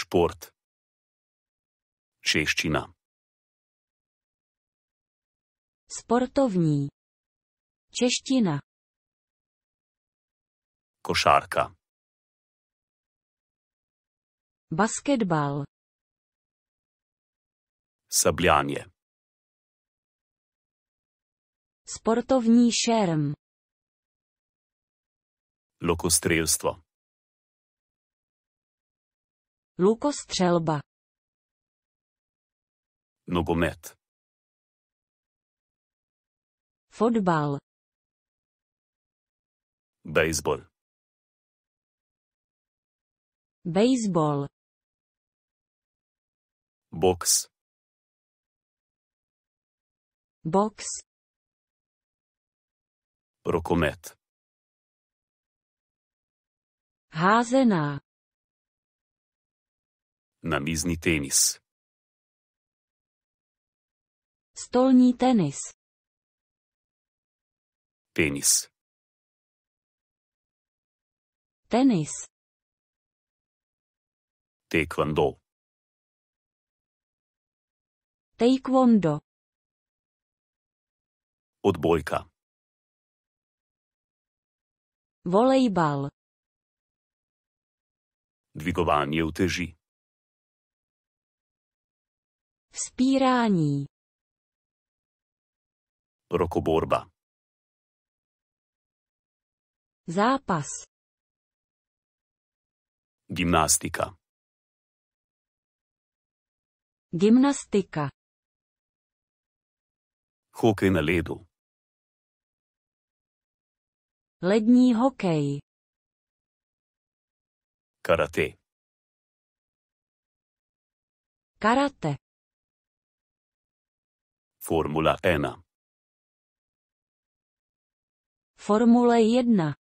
Šport. Češčina. Sportovní. Čeština. Košarka. Basketbal. Sabljanje. Sportovní šerm. Lokostrelstvo. Lukostřelba. Nogomet. Fotbal. Bejzbol. Baseball. Boks. Box. Rokomet. Házená. Namizni tenis. Stolní tenis. Tenis. Tenis. Taekwondo. Taekwondo. Odbojka. Volejbal. Dvigovanje uteži. Vzpírání. Rokoborba. Zápas. Gimnastika. Gymnastika. Hokej na ledu. Lední hokej. Karate. Karate. Formula 1. Formule 1.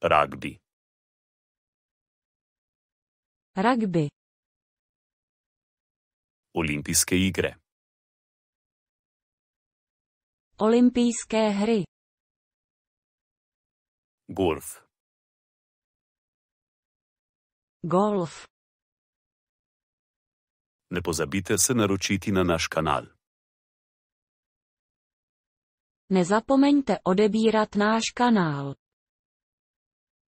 Rugby. Rugby. Olimpijske igre. Olympijské hry. Golf. Golf. Ne pozabite se naročiti na naš kanal. Nezapomeňte odebírat náš kanál.